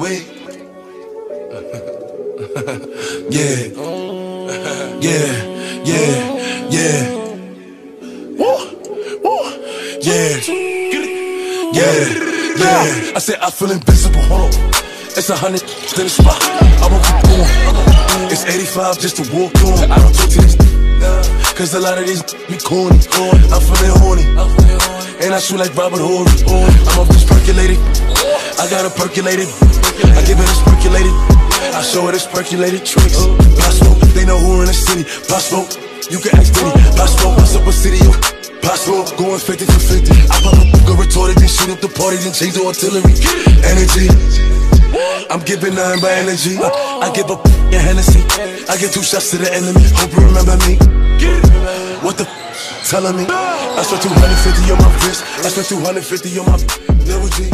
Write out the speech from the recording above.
Wait. yeah. Yeah. Yeah. Yeah. Woo. Woo. Yeah. Yeah. Yeah. I said I feel invincible. Hold on. It's a hundred in the spot. I won't keep going. It's 85 just to walk on. I don't talk to this. Cause a lot of these be corny. I'm feeling horny. And I shoot like Robert Horry. I'm off this percolated. I got a percolated. I give it a percolated. I show it a percolated tricks. Possible, they know who in the city. Possible, you can ask Diddy. Possible, what's up a city? Yo. Possible, going 50 to 50. I pop a book retorted, then shoot up the party, then change the artillery. Energy. I'm giving nothing but energy. I give a a Hennessy. I give two shots to the enemy. Hope you remember me. What the telling me? I spent 250 on my wrist. I spent 250 on my Lil G.